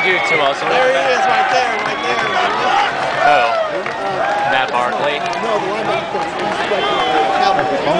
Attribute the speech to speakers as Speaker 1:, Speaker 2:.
Speaker 1: behind you Too awesome.
Speaker 2: There he is, right there, right there. Right there.
Speaker 1: Oh, Matt Barkley.
Speaker 2: No, the linebacker. He's